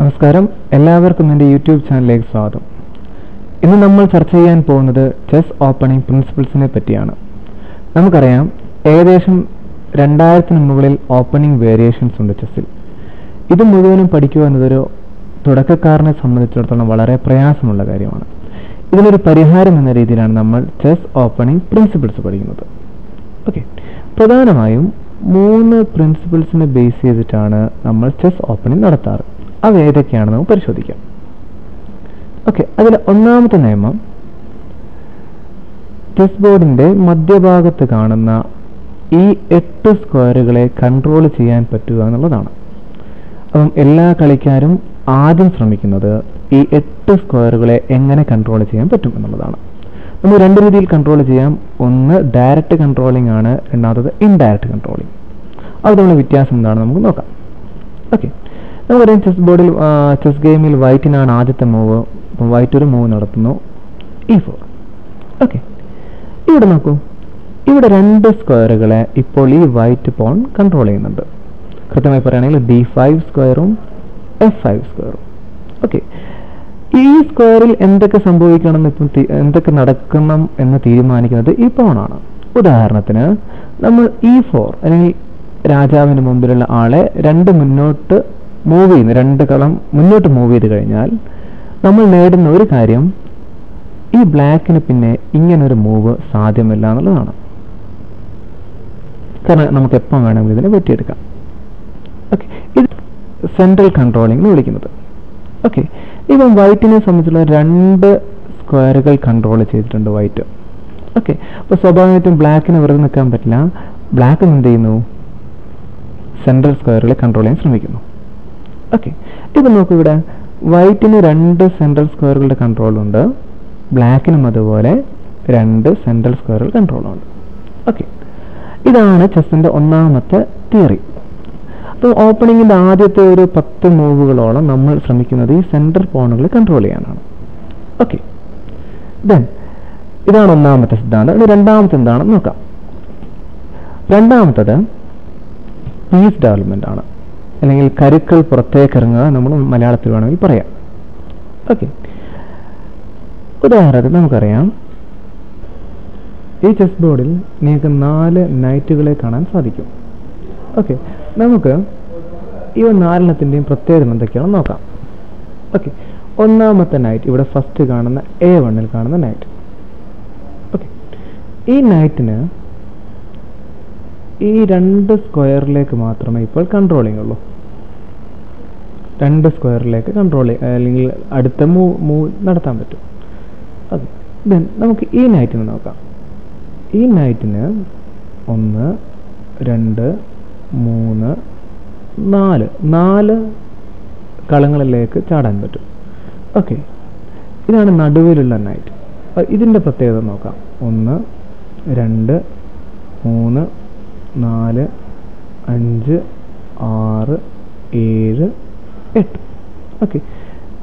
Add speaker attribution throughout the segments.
Speaker 1: നമസ്കാരം. എല്ലാവർക്കും എന്റെ യൂട്യൂബ് ചാനലിലേക്ക് സ്വാഗതം. ഇന്ന് നമ്മൾ ചർച്ച ചെയ്യാൻ പോകുന്നത് ചെസ് ഓപ്പണിംഗ് പ്രിൻസിപ്പിൾസിനെ പറ്റിയാണ്. നമുക്കറിയാം ഏകദേശം രണ്ടായിരത്തിന് മുകളിൽ ഓപ്പണിംഗ് വേരിയേഷൻസ് ഉണ്ട് ചെസ്സിൽ. ഇത് മുഴുവനും പഠിക്കുക എന്നതൊരു തുടക്കക്കാരനെ സംബന്ധിച്ചിടത്തോളം വളരെ പ്രയാസമുള്ള കാര്യമാണ്. ഇതിനൊരു പരിഹാരം എന്ന രീതിയിലാണ് നമ്മൾ ചെസ് ഓപ്പണിംഗ് പ്രിൻസിപ്പിൾസ് പഠിക്കുന്നത്. ഓക്കെ. പ്രധാനമായും മൂന്ന് പ്രിൻസിപ്പിൾസിനെ ബേസ് ചെയ്തിട്ടാണ് നമ്മൾ ചെസ് ഓപ്പണിംഗ് നടത്താറ്. അവ ഏതൊക്കെയാണെന്ന് നമുക്ക് പരിശോധിക്കാം. ഓക്കെ അതിൽ ഒന്നാമത്തെ നിയമം ചെസ് ബോർഡിന്റെ മധ്യഭാഗത്ത് കാണുന്ന ഈ എട്ട് സ്ക്വയറുകളെ കൺട്രോൾ ചെയ്യാൻ പറ്റുക എന്നുള്ളതാണ്. അപ്പം എല്ലാ കളിക്കാരും ആദ്യം ശ്രമിക്കുന്നത് ഈ എട്ട് സ്ക്വയറുകളെ എങ്ങനെ കൺട്രോൾ ചെയ്യാൻ പറ്റും എന്നുള്ളതാണ്. നമുക്ക് രണ്ട് രീതിയിൽ കൺട്രോൾ ചെയ്യാം. ഒന്ന് ഡയറക്റ്റ് കൺട്രോളിംഗ് ആണ് രണ്ടാമത്തത് ഇൻഡയറക്റ്റ് കൺട്രോളിംഗ് അത് തമ്മിലുള്ള വ്യത്യാസം എന്താണെന്ന് നമുക്ക് നോക്കാം. ഓക്കെ നമുക്കറിയാം ചെസ് ബോർഡിൽ ചെസ് ഗെയിമിൽ വൈറ്റിനാണ് ആദ്യത്തെ മൂവ് അപ്പം വൈറ്റ് ഒരു മൂവ് നടത്തുന്നു. ഇ ഫോർ ഓക്കെ ഇവിടെ നോക്കൂ. ഇവിടെ രണ്ട് സ്ക്വയറുകളെ ഇപ്പോൾ ഈ വൈറ്റ് പോൺ കൺട്രോൾ ചെയ്യുന്നുണ്ട്. കൃത്യമായി പറയുകയാണെങ്കിൽ ഡി ഫൈവ് സ്ക്വയറും എഫ് ഫൈവ് സ്ക്വയറും ഓക്കെ ഈ സ്ക്വയറിൽ എന്തൊക്കെ സംഭവിക്കണമെന്ന് ഇപ്പം എന്തൊക്കെ നടക്കണം എന്ന് തീരുമാനിക്കുന്നത് ഈ പോണാണ് ഉദാഹരണത്തിന് നമ്മൾ ഇ ഫോർ അല്ലെങ്കിൽ രാജാവിന് മുമ്പിലുള്ള ആളെ രണ്ട് മുന്നോട്ട് മൂവ് ചെയ്യുന്നു രണ്ട് കളം മുന്നോട്ട് മൂവ് ചെയ്ത് കഴിഞ്ഞാൽ നമ്മൾ നേടുന്ന ഒരു കാര്യം ഈ ബ്ലാക്കിന് പിന്നെ ഇങ്ങനൊരു മൂവ് സാധ്യമല്ല എന്നുള്ളതാണ്. കാരണം നമുക്ക് എപ്പം വേണമെങ്കിലും ഇതിനെ വെട്ടിയെടുക്കാം. ഓക്കെ ഇത് സെൻട്രൽ കൺട്രോളിംഗ് എന്ന് വിളിക്കുന്നത്. ഓക്കെ ഇപ്പം വൈറ്റിനെ സംബന്ധിച്ചുള്ള രണ്ട് സ്ക്വയറുകൾ കൺട്രോൾ ചെയ്തിട്ടുണ്ട് വൈറ്റ് ഓക്കെ അപ്പോൾ സ്വാഭാവികമായിട്ടും ബ്ലാക്കിന് വെറുതെ നിൽക്കാൻ പറ്റില്ല. ബ്ലാക്ക് എന്ത് ചെയ്യുന്നു? സെൻട്രൽ സ്ക്വയറുകളെ കൺട്രോൾ ചെയ്യാൻ ശ്രമിക്കുന്നു. ഓക്കെ ഇത് നോക്കൂ ഇവിടെ വൈറ്റിന് രണ്ട് സെൻട്രൽ സ്ക്വയറുകളുടെ കൺട്രോളുണ്ട് ബ്ലാക്കിനും അതുപോലെ രണ്ട് സെൻട്രൽ സ്ക്വയറുകൾ കൺട്രോളുണ്ട് ഓക്കെ ഇതാണ് ചെസ്സിന്റെ ഒന്നാമത്തെ തിയറി അപ്പോൾ ഓപ്പണിങ്ങിന്റെ ആദ്യത്തെ ഒരു പത്ത് മൂവുകളോളം നമ്മൾ ശ്രമിക്കുന്നത് ഈ സെൻട്രൽ പോണുകൾ കൺട്രോൾ ചെയ്യാനാണ്. ഓക്കെ ദെൻ ഇതാണ് ഒന്നാമത്തെ സിദ്ധാന്തം. ഇനി രണ്ടാമത്തെ എന്താണെന്ന് നോക്കാം. രണ്ടാമത്തത് പീസ് ഡെവലപ്മെന്റ് ആണ്. അല്ലെങ്കിൽ കരുക്കൾ പുറത്തേക്ക് ഇറങ്ങുക നമ്മൾ മലയാളത്തിൽ വേണമെങ്കിൽ പറയാം. ഓക്കെ ഉദാഹരണത്തിന് നമുക്കറിയാം ഈ ചെസ് ബോർഡിൽ നിങ്ങൾക്ക് നാല് നൈറ്റുകളെ കാണാൻ സാധിക്കും. ഓക്കെ നമുക്ക് ഇവ നാലെണ്ണത്തിന്റെയും പ്രത്യേകത എന്തൊക്കെയാണെന്ന് നോക്കാം. ഓക്കെ ഒന്നാമത്തെ നൈറ്റ് ഇവിടെ ഫസ്റ്റ് കാണുന്ന എ വണ്ണിൽ കാണുന്ന നൈറ്റ് ഓക്കെ ഈ നൈറ്റിന് ഈ രണ്ട് സ്ക്വയറിലേക്ക് മാത്രമേ ഇപ്പോൾ കൺട്രോളിംഗ് ഉള്ളൂ. രണ്ട് സ്ക്വയറിലേക്ക് കൺട്രോൾ അല്ലെങ്കിൽ അടുത്ത മൂവ് മൂവ് നടത്താൻ പറ്റും. അത് ദെൻ നമുക്ക് ഈ നൈറ്റിന് നോക്കാം. ഈ നൈറ്റിന് ഒന്ന് രണ്ട് മൂന്ന് നാല്. നാല് കളങ്ങളിലേക്ക് ചാടാൻ പറ്റും. ഓക്കെ ഇതാണ് നടുവിലുള്ള നൈറ്റ് ഇതിന്റെ പ്രത്യേകത നോക്കാം. ഒന്ന് രണ്ട് മൂന്ന് നാല് അഞ്ച് ആറ് ഏഴ് എട്ട്. ഓക്കെ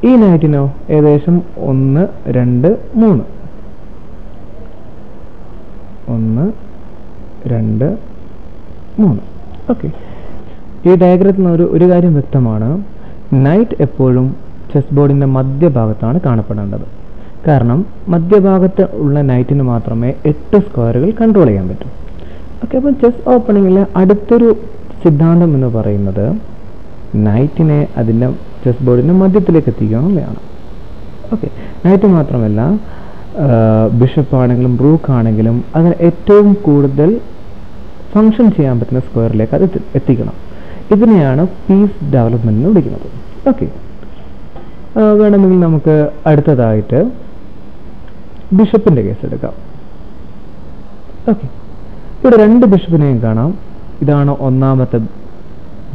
Speaker 1: ഈ നൈറ്റിനോ ഏകദേശം ഒന്ന് രണ്ട് മൂന്ന്. ഒന്ന് രണ്ട് മൂന്ന്. ഓക്കെ ഈ ഡയഗ്രത്തിൽ നിന്ന് ഒരു ഒരു കാര്യം വ്യക്തമാണ്. നൈറ്റ് എപ്പോഴും ചെസ് ബോർഡിന്റെ മധ്യഭാഗത്താണ് കാണപ്പെടേണ്ടത്. കാരണം മധ്യഭാഗത്ത് ഉള്ള നൈറ്റിന് മാത്രമേ എട്ട് സ്ക്വയറുകൾ കൺട്രോൾ ചെയ്യാൻ പറ്റൂ. ഓക്കെ അപ്പം ചെസ് ഓപ്പണിങ്ങിൽ അടുത്തൊരു സിദ്ധാന്തം എന്ന് പറയുന്നത് നൈറ്റിനെ അതിന്റെ ചെസ് ബോർഡിന്റെ മധ്യത്തിലേക്ക് എത്തിക്കുക എന്നുള്ളതാണ് ഓക്കെ നൈറ്റ് മാത്രമല്ല ബിഷപ്പ് ആണെങ്കിലും റൂക്ക് ആണെങ്കിലും അങ്ങനെ ഏറ്റവും കൂടുതൽ ഫങ്ഷൻ ചെയ്യാൻ പറ്റുന്ന സ്ക്വയറിലേക്ക് അത് എത്തി- എത്തിക്കണം. ഇതിനെയാണ് പീസ് ഡെവലപ്മെന്റ് എന്ന് വിളിക്കുന്നത്. ഓക്കെ വേണമെങ്കിൽ നമുക്ക് അടുത്തതായിട്ട് ബിഷപ്പിന്റെ കേസ് എടുക്കാം. ഓക്കെ. ഇവിടെ രണ്ട് ബിഷപ്പിനെയും കാണാം. ഇതാണ് ഒന്നാമത്തെ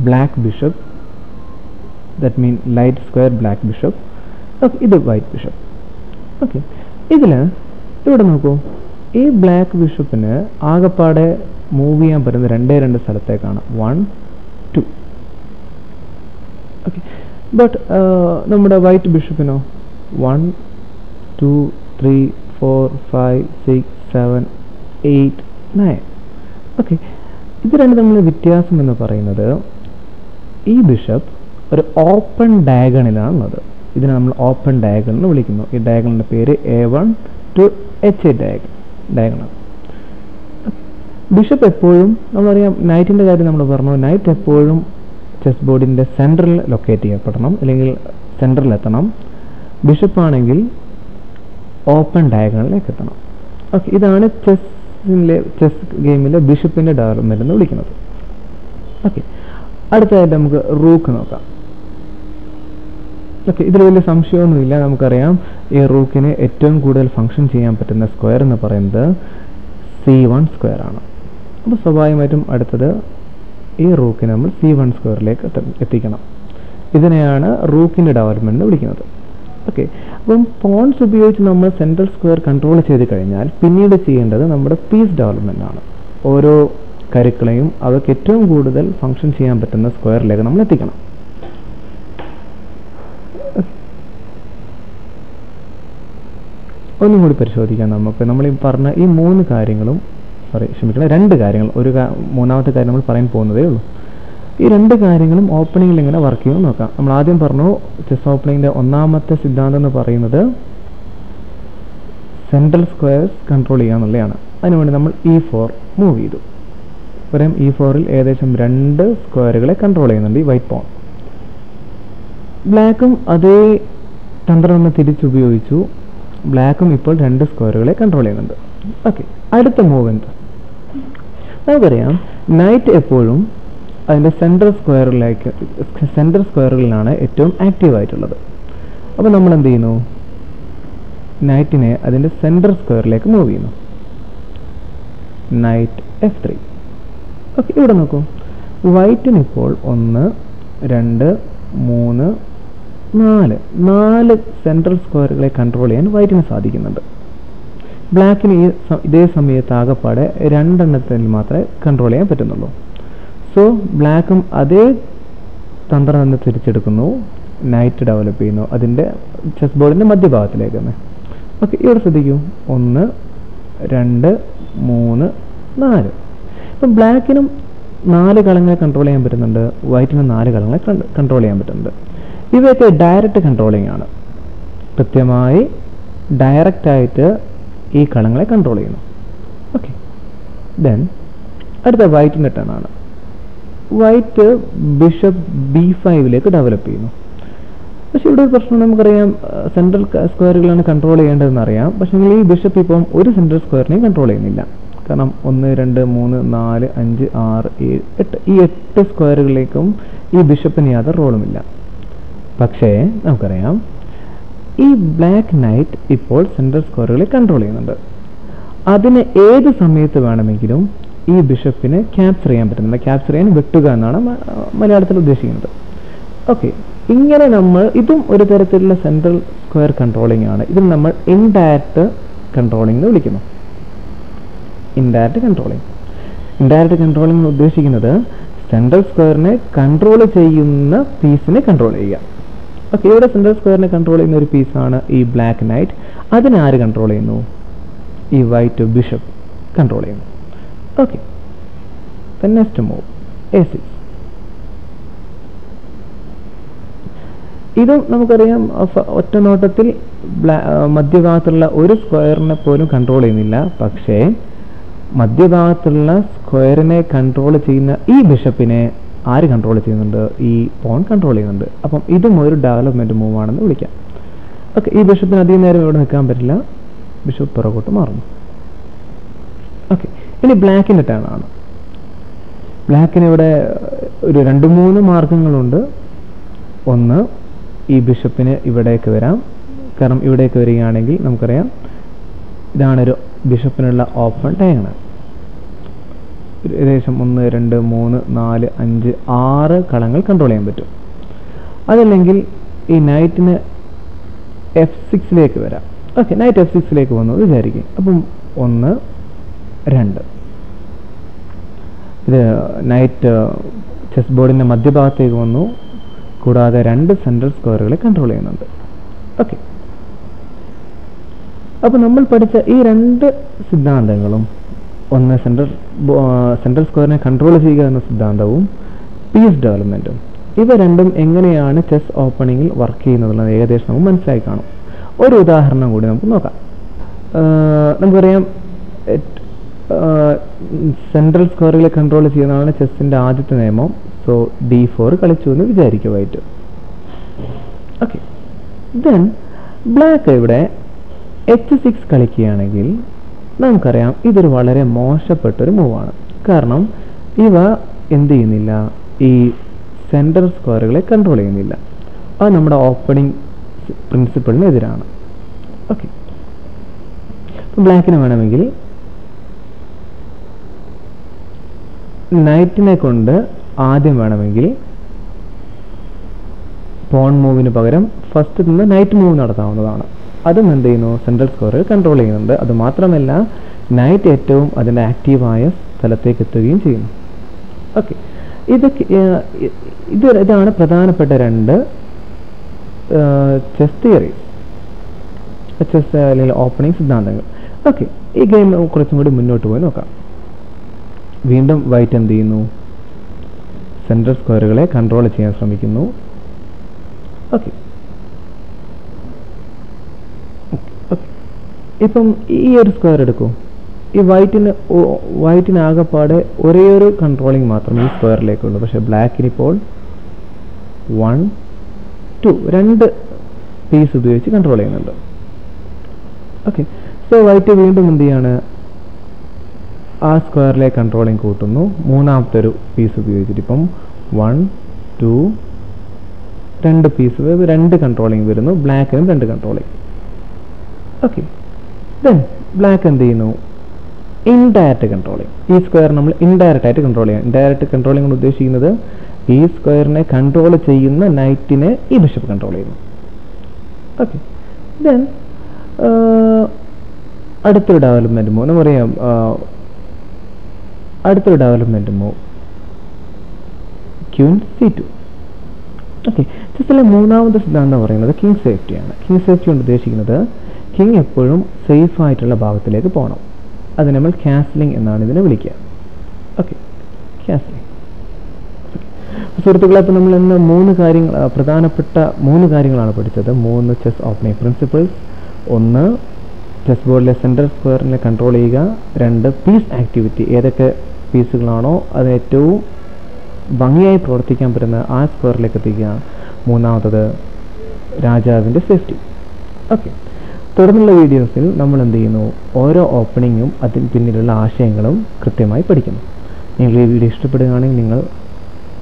Speaker 1: black bishop that mean light square black bishop okay ഇത് വൈറ്റ് ബിഷപ്പ് ഓക്കെ ഇതിൽ ഇവിടെ നോക്കൂ. ഈ ബ്ലാക്ക് ബിഷപ്പിന് ആകെപ്പാടെ മൂവ് ചെയ്യാൻ പറ്റുന്ന രണ്ടേ രണ്ട് സ്ഥലത്തേക്കാണ് വൺ ടു ഓക്കെ ബട്ട് നമ്മുടെ white ബിഷപ്പിനോ one two three four five six seven eight nine okay ഇത് രണ്ട് തമ്മിൽ വ്യത്യാസം എന്ന് പറയുന്നത് ഈ ബിഷപ്പ് ഒരു ഓപ്പൺ ഡയഗണിലാണ് ഉള്ളത് ഇതിനെ നമ്മൾ ഓപ്പൺ ഡയഗൺ എന്ന് വിളിക്കുന്നു. ഈ ഡയഗണിന്റെ പേര് A one to H A diagonal diagonal bishop എപ്പോഴും നമ്മളറിയാം നൈറ്റിന്റെ കാര്യം നമ്മൾ പറഞ്ഞു. നൈറ്റ് എപ്പോഴും ചെസ് ബോർഡിന്റെ സെന്ററിൽ ലൊക്കേറ്റ് ചെയ്യപ്പെടണം അല്ലെങ്കിൽ സെന്ററിൽ എത്തണം. ബിഷപ്പ് ആണെങ്കിൽ ഓപ്പൺ ഡയഗണലിലേക്ക് എത്തണം. ഓക്കെ ഇതാണ് ചെസ്സിലെ ചെസ് ഗെയിമിലെ ബിഷപ്പിന്റെ ഡെവലപ്മെന്റ് എന്ന് വിളിക്കുന്നത്. ഓക്കെ അടുത്തതായിട്ട് നമുക്ക് റൂക്ക് നോക്കാം. ഓക്കെ ഇതിൽ വലിയ സംശയമൊന്നുമില്ല. നമുക്കറിയാം ഈ റൂക്കിന് ഏറ്റവും കൂടുതൽ ഫങ്ഷൻ ചെയ്യാൻ പറ്റുന്ന സ്ക്വയർ എന്ന് പറയുന്നത് സി വൺ സ്ക്വയർ ആണ്. അപ്പോൾ സ്വാഭാവികമായിട്ടും അടുത്തത് ഈ റൂക്കിനെ നമ്മൾ സി വൺ സ്ക്വയറിലേക്ക് എത്തിക്കണം. ഇതിനെയാണ് റൂക്കിന്റെ ഡെവലപ്മെന്റ് എന്ന് വിളിക്കുന്നത്. ഓക്കെ അപ്പം പോൺസ് ഉപയോഗിച്ച് നമ്മൾ സെൻട്രൽ സ്ക്വയർ കൺട്രോൾ ചെയ്ത് കഴിഞ്ഞാൽ പിന്നീട് ചെയ്യേണ്ടത് നമ്മുടെ പീസ് ഡെവലപ്മെന്റ് ആണ്. ഓരോ കരുക്കളെയും അവർക്ക് ഏറ്റവും കൂടുതൽ ഫങ്ഷൻ ചെയ്യാൻ പറ്റുന്ന സ്ക്വയറിലേക്ക് നമ്മൾ എത്തിക്കണം. ഒന്നും കൂടി പരിശോധിക്കാം നമുക്ക്. നമ്മൾ ഈ പറഞ്ഞ ഈ മൂന്ന് കാര്യങ്ങളും സോറി ക്ഷമിക്കണം രണ്ട് കാര്യങ്ങൾ. ഒരു മൂന്നാമത്തെ കാര്യം നമ്മൾ പറയാൻ പോകുന്നതേ ഉള്ളൂ. ഈ രണ്ട് കാര്യങ്ങളും ഓപ്പണിങ്ങിൽ എങ്ങനെ വർക്ക് ചെയ്യുമെന്ന് നോക്കാം. നമ്മൾ ആദ്യം പറഞ്ഞു ചെസ് ഓപ്പണിങ്ങിന്റെ ഒന്നാമത്തെ സിദ്ധാന്തം എന്ന് പറയുന്നത് സെൻട്രൽ സ്ക്വയർസ് കൺട്രോൾ ചെയ്യുക എന്നുള്ളതാണ്. അതിനുവേണ്ടി നമ്മൾ ഇ ഫോർ മൂവ് ചെയ്തു. പറയാം ഇ ഫോറിൽ ഏകദേശം രണ്ട് സ്ക്വയറുകളെ കൺട്രോൾ ചെയ്യുന്നുണ്ട് ഈ വൈറ്റ് പോൺ ബ്ലാക്കും അതേ തന്ത്രം ഒന്ന് തിരിച്ചുപയോഗിച്ചു. ബ്ലാക്കും ഇപ്പോൾ രണ്ട് സ്ക്വയറുകളെ കൺട്രോൾ ചെയ്യുന്നുണ്ട്. ഓക്കെ അടുത്ത മൂവ് എന്ത്? നമുക്കറിയാം നൈറ്റ് എപ്പോഴും അതിന്റെ സെൻട്രൽ സ്ക്വയറിലേക്ക് സെൻട്രൽ സ്ക്വയറുകളിലാണ് ഏറ്റവും ആക്റ്റീവ് ആയിട്ടുള്ളത്. അപ്പോൾ നമ്മൾ എന്ത് ചെയ്യുന്നു? നൈറ്റിനെ അതിന്റെ സെൻട്രൽ സ്ക്വയറിലേക്ക് മൂവ് ചെയ്യുന്നു. നൈറ്റ് എഫ് ത്രീ ഓക്കെ ഇവിടെ നോക്കൂ. വൈറ്റിന് ഇപ്പോൾ ഒന്ന് രണ്ട് മൂന്ന് നാല്. നാല് സെൻട്രൽ സ്ക്വയറുകളെ കൺട്രോൾ ചെയ്യാൻ വൈറ്റിന് സാധിക്കുന്നുണ്ട്. ബ്ലാക്കിന് ഈ ഇതേ സമയത്ത് ആകെപ്പാടെ രണ്ടെണ്ണത്തിൽ മാത്രമേ കൺട്രോൾ ചെയ്യാൻ പറ്റുന്നുള്ളൂ. സോ ബ്ലാക്കും അതേ തന്ത്രം തന്നെ തിരിച്ചെടുക്കുന്നു. നൈറ്റ് ഡെവലപ്പ് ചെയ്യുന്നു. അതിന്റെ ചെസ് ബോർഡിന്റെ മധ്യഭാഗത്തിലേക്ക് തന്നെ ഓക്കെ ഇവിടെ ശ്രദ്ധിക്കൂ ഒന്ന് രണ്ട് മൂന്ന് നാല്. ഇപ്പം ബ്ലാക്കിനും നാല് കളങ്ങളെ കൺട്രോൾ ചെയ്യാൻ പറ്റുന്നുണ്ട്. വൈറ്റിനും നാല് കളങ്ങളെ കൺട്രോൾ ചെയ്യാൻ പറ്റുന്നുണ്ട്. ഇവയൊക്കെ ഡയറക്റ്റ് കൺട്രോളിംഗ് ആണ്. കൃത്യമായി ഡയറക്റ്റ് ആയിട്ട് ഈ കളങ്ങളെ കൺട്രോൾ ചെയ്യുന്നു. ഓക്കെ ദെൻ അടുത്ത വൈറ്റിന്റെ ടേൺ ആണ്. വൈറ്റ് ബിഷപ്പ് ബി ഫൈവിലേക്ക് ഡെവലപ്പ് ചെയ്യുന്നു. പക്ഷെ ഇവിടെ ഒരു പ്രശ്നം നമുക്കറിയാം സെൻട്രൽ സ്ക്വയറുകളാണ് കൺട്രോൾ ചെയ്യേണ്ടതെന്ന് അറിയാം. പക്ഷേ ഈ ബിഷപ്പ് ഇപ്പം ഒരു സെൻട്രൽ സ്ക്വയറിനെയും കൺട്രോൾ ചെയ്യുന്നില്ല. കാരണം ഒന്ന് രണ്ട് മൂന്ന് നാല് അഞ്ച് ആറ് ഏഴ് എട്ട്. ഈ എട്ട് സ്ക്വയറുകളിലേക്കും ഈ ബിഷപ്പിന് യാതൊരു റോളുമില്ല. പക്ഷേ നമുക്കറിയാം ഈ ബ്ലാക്ക് നൈറ്റ് ഇപ്പോൾ സെൻട്രൽ സ്ക്വയറുകളെ കൺട്രോൾ ചെയ്യുന്നുണ്ട്. അതിന് ഏത് സമയത്ത് വേണമെങ്കിലും ഈ ബിഷപ്പിനെ ക്യാപ്ചർ ചെയ്യാൻ പറ്റുന്നില്ല ക്യാപ്ചർ ചെയ്യാൻ വെട്ടുക എന്നാണ് മലയാളത്തിൽ ഉദ്ദേശിക്കുന്നത്. ഓക്കെ ഇങ്ങനെ നമ്മൾ ഇതും ഒരു തരത്തിലുള്ള സെൻട്രൽ സ്ക്വയർ കൺട്രോളിംഗ് ആണ്. ഇതിൽ നമ്മൾ ഇൻഡയറക്റ്റ് കൺട്രോളിംഗ് എന്ന് വിളിക്കുന്നു. ഇൻഡയറക്റ്റ് കൺട്രോളിംഗ് ഇൻഡയറക്റ്റ് കൺട്രോളിംഗ് എന്ന് ഉദ്ദേശിക്കുന്നത് സെൻട്രൽ സ്ക്വയറിനെ കൺട്രോൾ ചെയ്യുന്ന പീസിനെ കൺട്രോൾ ചെയ്യുക. ഓക്കെ ഇവിടെ സെൻട്രൽ സ്ക്വയറിനെ കൺട്രോൾ ചെയ്യുന്ന ഒരു പീസാണ് ഈ ബ്ലാക്ക് നൈറ്റ് അതിനെ ആര് കൺട്രോൾ ചെയ്യുന്നു? ഈ വൈറ്റ് ബിഷപ്പ് കൺട്രോൾ ചെയ്യുന്നു. Okay The move move, six ഇതും നമുക്കറിയാം ഒറ്റ നോട്ടത്തിൽ മധ്യഭാഗത്തുള്ള ഒരു സ്ക്വയറിനെ പോലും കൺട്രോൾ ചെയ്യുന്നില്ല. പക്ഷേ മധ്യഭാഗത്തുള്ള സ്ക്വയറിനെ കൺട്രോൾ ചെയ്യുന്ന ഈ ബിഷപ്പിനെ ആര് കൺട്രോൾ ചെയ്യുന്നുണ്ട്? ഈ പോൺ കൺട്രോൾ ചെയ്യുന്നുണ്ട്. അപ്പം ഇതും ഒരു ഡെവലപ്മെന്റ് മൂവ് ആണെന്ന് വിളിക്കാം. ഓക്കെ ഈ ബിഷപ്പിന് അധികം നേരം ഇവിടെ നിൽക്കാൻ പറ്റില്ല. ബിഷപ്പ് പുറകോട്ട് മാറുന്നു. ഓക്കെ ഇനി ബ്ലാക്കിന്റെ ടേൺ ആണ്. ബ്ലാക്കിന് ഇവിടെ ഒരു രണ്ട് മൂന്ന് മാർഗങ്ങളുണ്ട്. ഒന്ന് ഈ ബിഷപ്പിന് ഇവിടേക്ക് വരാം. കാരണം ഇവിടേക്ക് വരികയാണെങ്കിൽ നമുക്കറിയാം ഇതാണ് ഒരു ബിഷപ്പിനുള്ള ഓപ്പൺ ടേൺ ഏകദേശം ഒന്ന് രണ്ട് മൂന്ന് നാല് അഞ്ച് ആറ് കളങ്ങൾ കൺട്രോൾ ചെയ്യാൻ പറ്റും. അതല്ലെങ്കിൽ ഈ നൈറ്റിന് എഫ് സിക്സിലേക്ക് വരാം. ഓക്കെ നൈറ്റ് എഫ് സിക്സിലേക്ക് വന്നു വിചാരിക്കും. അപ്പം ഒന്ന് രണ്ട്. ഇത് നൈറ്റ് ചെസ് ബോർഡിന്റെ മധ്യഭാഗത്തേക്ക് വന്നു. കൂടാതെ രണ്ട് സെൻട്രൽ സ്ക്വയറുകളെ കൺട്രോൾ ചെയ്യുന്നുണ്ട്. ഓക്കെ അപ്പോൾ നമ്മൾ പഠിച്ച ഈ രണ്ട് സിദ്ധാന്തങ്ങളും ഒന്ന് സെൻട്രൽ സെൻട്രൽ സ്ക്വയറിനെ കൺട്രോൾ ചെയ്യുക എന്ന സിദ്ധാന്തവും പീസ് ഡെവലപ്മെന്റും ഇവ രണ്ടും എങ്ങനെയാണ് ചെസ് ഓപ്പണിങ്ങിൽ വർക്ക് ചെയ്യുന്നതെന്നുള്ളത് ഏകദേശം നമുക്ക് മനസ്സിലായി കാണും. ഒരു ഉദാഹരണം കൂടി നമുക്ക് നോക്കാം. നമുക്കറിയാം സെൻട്രൽ സ്ക്വയറുകളെ കൺട്രോൾ ചെയ്യുന്നതാണ് ചെസ്സിന്റെ ആദ്യത്തെ നിയമം. സോ ഡി ഫോർ കളിച്ചു എന്ന് വിചാരിക്കുക ഓക്കെ ദെൻ ബ്ലാക്ക് ഇവിടെ എച്ച് സിക്സ് കളിക്കുകയാണെങ്കിൽ നമുക്കറിയാം ഇതൊരു വളരെ മോശപ്പെട്ടൊരു മൂവാണ് കാരണം ഇവ എന്ത് ചെയ്യുന്നില്ല? ഈ സെൻട്രൽ സ്ക്വയറുകളെ കൺട്രോൾ ചെയ്യുന്നില്ല. അത് നമ്മുടെ ഓപ്പണിംഗ് പ്രിൻസിപ്പിളിനെതിരാണ് ഓക്കെ ബ്ലാക്കിന് വേണമെങ്കിൽ നൈറ്റിനെ കൊണ്ട് ആദ്യം വേണമെങ്കിൽ പോൺ മൂവിന് പകരം ഫസ്റ്റ് നിന്ന് നൈറ്റ് മൂവ് നടത്താവുന്നതാണ്. അതും എന്ത് ചെയ്യുന്നു? സെൻട്രൽ സ്കോർ കൺട്രോൾ ചെയ്യുന്നുണ്ട്. അത് മാത്രമല്ല നൈറ്റ് ഏറ്റവും അതിന്റെ ആക്റ്റീവായ സ്ഥലത്തേക്ക് എത്തുകയും ചെയ്യുന്നു. ഓക്കെ ഇതൊക്കെ ഇത് ഇതാണ് പ്രധാനപ്പെട്ട രണ്ട് ചെസ് തിയറി ചെസ് അല്ലെങ്കിൽ ഓപ്പണിംഗ് സിദ്ധാന്തങ്ങൾ. ഓക്കെ ഈ ഗെയിം കുറച്ചും കൂടി മുന്നോട്ട് പോയി നോക്കാം. വീണ്ടും വൈറ്റ് എന്ത് ചെയ്യുന്നു? സെൻട്രൽ സ്ക്വയറുകളെ കൺട്രോൾ ചെയ്യാൻ ശ്രമിക്കുന്നു. ഓക്കെ ഇപ്പം ഈ ഒരു സ്ക്വയർ എടുക്കൂ. ഈ വൈറ്റിന് വൈറ്റിന് ഒരേ ഒരു കൺട്രോളിങ് മാത്രമേ ഈ സ്ക്വയറിലേക്കുള്ളൂ പക്ഷേ ബ്ലാക്കിനിപ്പോൾ വൺ ടു രണ്ട് പീസ് ഉപയോഗിച്ച് കൺട്രോൾ ചെയ്യുന്നുണ്ട്. ഓക്കെ സോ വൈറ്റ് വീണ്ടും എന്ത് ചെയ്യാണ്? ആ സ്ക്വയറിലെ കൺട്രോളിങ് കൂട്ടുന്നു. മൂന്നാമത്തെ ഒരു പീസ് ഉപയോഗിച്ചിട്ട് ഇപ്പം വൺ ടു രണ്ട് പീസ് രണ്ട് കൺട്രോളിങ് വരുന്നു. ബ്ലാക്കിനും രണ്ട് കൺട്രോളിങ് ഓക്കെ ദെൻ ബ്ലാക്ക് എന്ത് ചെയ്യുന്നു? ഇൻഡയറക്റ്റ് കൺട്രോളിങ് ഈ സ്ക്വയർ നമ്മൾ ഇൻഡയറക്റ്റ് ആയിട്ട് കൺട്രോൾ ചെയ്യാം. ഇൻഡയറക്റ്റ് കൺട്രോളിംഗ് കൊണ്ട് ഉദ്ദേശിക്കുന്നത് ഈ സ്ക്വയറിനെ കൺട്രോൾ ചെയ്യുന്ന നൈറ്റിനെ ഈ ബിഷപ്പ് കൺട്രോൾ ചെയ്യുന്നു. ഓക്കെ ദെൻ അടുത്തൊരു ഡെവലപ്മെന്റ് മൂന്ന് ആ, അടുത്തൊരു development move queen C two okay ചെസ്സിലെ മൂന്നാമത്തെ സിദ്ധാന്തം പറയുന്നത് കിങ് സേഫ്റ്റിയാണ് കിങ് സേഫ്റ്റി കൊണ്ട് ഉദ്ദേശിക്കുന്നത് കിങ് എപ്പോഴും സേഫ് ആയിട്ടുള്ള ഭാഗത്തിലേക്ക് പോകണം അത് നമ്മൾ കാസ്ലിംഗ് എന്നാണ് ഇതിനെ വിളിക്കുക. ഓക്കെ കാസ്ലിംഗ് സുഹൃത്തുക്കളെ അപ്പോൾ നമ്മൾ ഇന്ന് മൂന്ന് കാര്യങ്ങൾ പ്രധാനപ്പെട്ട മൂന്ന് കാര്യങ്ങളാണ് പഠിച്ചത്. മൂന്ന് ചെസ് ഓപ്പണിംഗ് പ്രിൻസിപ്പിൾസ് ഒന്ന് ചെസ് ബോർഡിലെ സെൻട്രൽ സ്ക്വയറിനെ കൺട്രോൾ ചെയ്യുക. രണ്ട് പീസ് ആക്ടിവിറ്റി ഏതൊക്കെ പീസുകളാണോ അത് ഏറ്റവും ഭംഗിയായി പ്രവർത്തിക്കാൻ പറ്റുന്ന ആ സ്ക്വയറിലേക്ക് എത്തിക്കുക. മൂന്നാമത്തത് രാജാവിന്റെ സേഫ്റ്റി ഓക്കെ തുടർന്നുള്ള വീഡിയോസിൽ നമ്മൾ എന്ത് ചെയ്യുന്നു? ഓരോ ഓപ്പണിങ്ങും അതിന് പിന്നിലുള്ള ആശയങ്ങളും കൃത്യമായി പഠിക്കുന്നു. നിങ്ങൾ ഈ വീഡിയോ ഇഷ്ടപ്പെടുകയാണെങ്കിൽ നിങ്ങൾ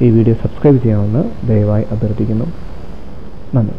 Speaker 1: ഈ വീഡിയോ സബ്സ്ക്രൈബ് ചെയ്യണമെന്ന് ദയവായി അഭ്യർത്ഥിക്കുന്നു. നന്ദി.